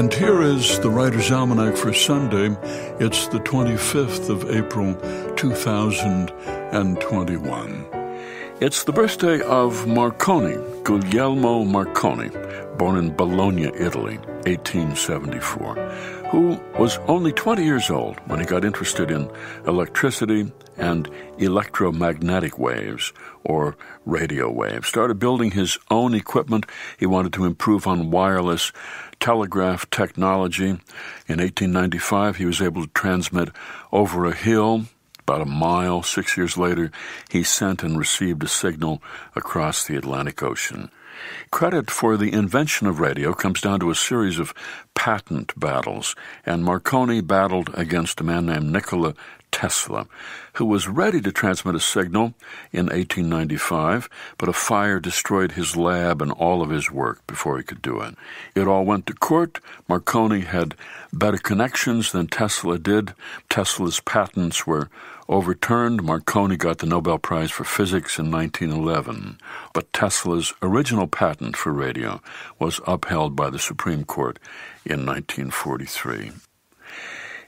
And here is the Writer's Almanac for Sunday. It's the 25th of April, 2021. It's the birthday of Marconi, Guglielmo Marconi, born in Bologna, Italy, 1874, who was only 20 years old when he got interested in electricity and electromagnetic waves, or radio waves. Started building his own equipment. He wanted to improve on wireless telegraph technology. In 1895, he was able to transmit over a hill about a mile. Six years later, he sent and received a signal across the Atlantic Ocean. Credit for the invention of radio comes down to a series of patent battles, and Marconi battled against a man named Nikola Tesla, who was ready to transmit a signal in 1895, but a fire destroyed his lab and all of his work before he could do it. It all went to court. Marconi had better connections than Tesla did. Tesla's patents were overturned. Marconi got the Nobel Prize for Physics in 1911, but Tesla's original patent for radio was upheld by the Supreme Court in 1943.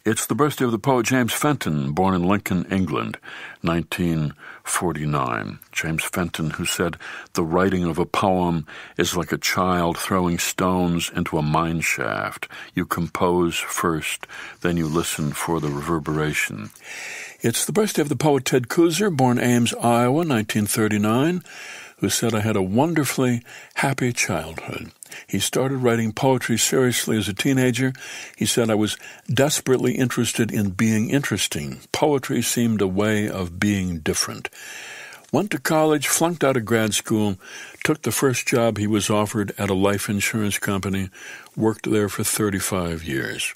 It's the birthday of the poet James Fenton, born in Lincoln, England, 1949. James Fenton, who said, The writing of a poem is like a child throwing stones into a mine shaft. You compose first, then you listen for the reverberation. It's the birthday of the poet Ted Kooser, born Ames, Iowa, 1939, who said, I had a wonderfully happy childhood. He started writing poetry seriously as a teenager. He said, I was desperately interested in being interesting. Poetry seemed a way of being different. Went to college, flunked out of grad school, took the first job he was offered at a life insurance company, worked there for 35 years.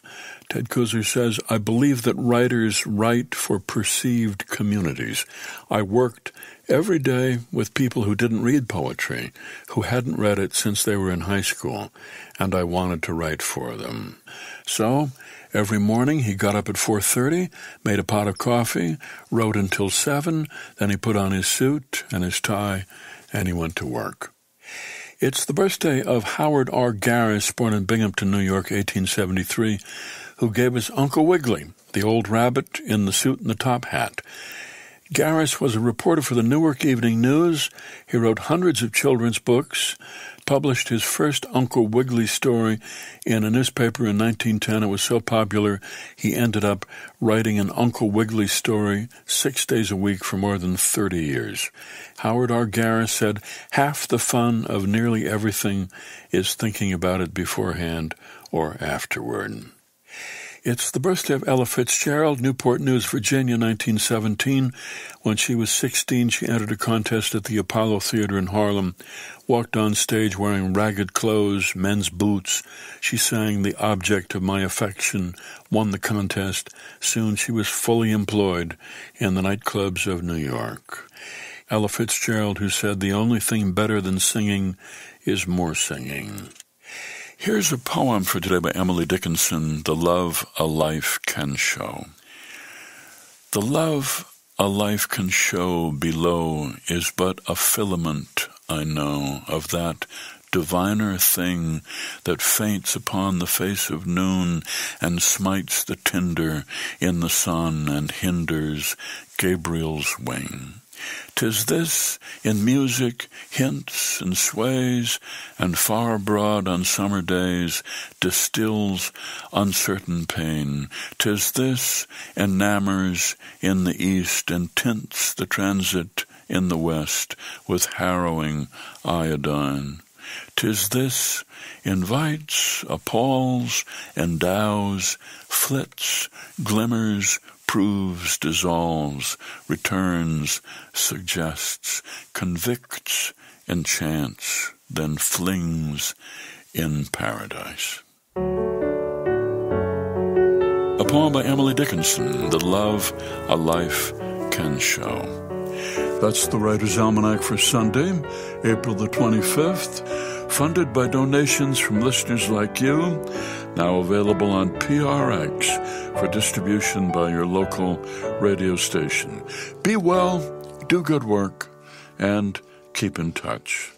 Ted Kooser says, I believe that writers write for perceived communities. I worked every day with people who didn't read poetry, who hadn't read it since they were in high school, and I wanted to write for them. So, every morning he got up at 4:30, made a pot of coffee, wrote until 7, then he put on his suit and his tie and he went to work. It's the birthday of Howard R. Garis, born in Binghamton, New York, 1873, who gave us Uncle Wiggily, the old rabbit in the suit and the top hat. Garis was a reporter for the Newark Evening News. He wrote hundreds of children's books, published his first Uncle Wiggily story in a newspaper in 1910. It was so popular, he ended up writing an Uncle Wiggily story six days a week for more than 30 years. Howard R. Garis said, Half the fun of nearly everything is thinking about it beforehand or afterward. It's the birthday of Ella Fitzgerald, Newport News, Virginia, 1917. When she was 16, she entered a contest at the Apollo Theater in Harlem, walked on stage wearing ragged clothes, men's boots. She sang The Object of My Affection, won the contest. Soon she was fully employed in the nightclubs of New York. Ella Fitzgerald, who said, The only thing better than singing is more singing. Here's a poem for today by Emily Dickinson The Love a Life Can Show. The love a life can show below is but a filament, I know, of that diviner thing that faints upon the face of noon and smites the tinder in the sun and hinders Gabriel's wing. 'Tis this in music hints and sways, and far abroad on summer days distills uncertain pain. 'Tis this enamors in the east and tints the transit in the west with harrowing iodine. 'Tis this invites, appalls, endows, flits, glimmers, proves, dissolves, returns, suggests, convicts, enchants, then flings in paradise. A poem by Emily Dickinson, The Love a Life Can Show. That's the Writer's Almanac for Sunday, April the 25th, funded by donations from listeners like you, now available on PRX for distribution by your local radio station. Be well, do good work, and keep in touch.